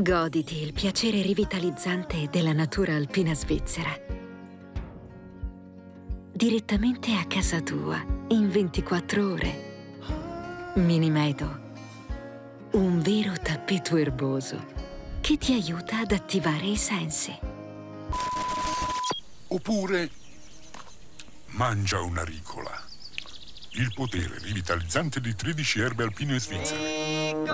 Goditi il piacere rivitalizzante della natura alpina svizzera. Direttamente a casa tua, in 24 ore. Minimedo. Un vero tappeto erboso che ti aiuta ad attivare i sensi. Oppure mangia una ricola. Il potere rivitalizzante di 13 erbe alpine svizzere.